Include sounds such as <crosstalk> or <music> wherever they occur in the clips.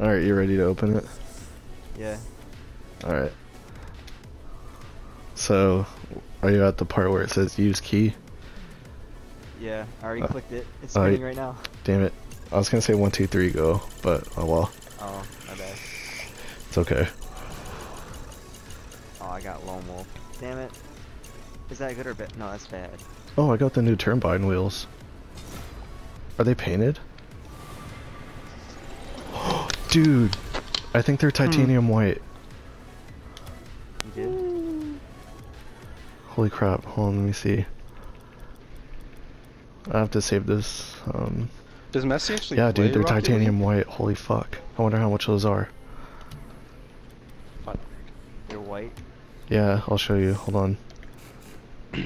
Alright, you ready to open it? Yeah. Alright. So, are you at the part where it says use key? Yeah. I already Uh, clicked it. It's uh, spinning right now. Damn it. I was gonna say one, two, three, go, but oh well. Oh, my bad. It's okay. Oh, I got lone wolf. Damn it. Is that good or bad? No, that's bad. Oh, I got the new turbine wheels. Are they painted? Dude, I think they're titanium white. You did? Holy crap, hold on, let me see. I have to save this. Um, Does Messi actually yeah, dude, they're Rocket League? titanium white. Holy fuck. I wonder how much those are. You're white. Yeah, I'll show you. Hold on. <clears throat>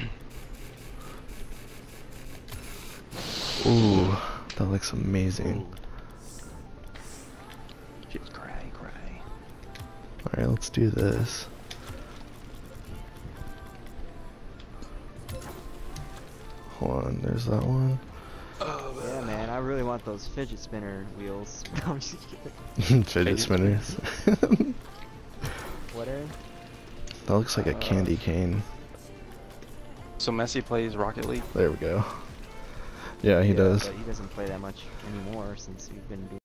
Ooh, that looks amazing. She's cray, cray. Alright, let's do this. Hold on, there's that one. Yeah, man. I really want those fidget spinner wheels. <laughs> I'm just kidding. <laughs> Fidget Fidget spinners. What, Aaron? <laughs> that looks like a Uh, candy cane. So Messi plays Rocket League. There we go. Yeah, he Yeah, does. But he doesn't play that much anymore since we've been doing.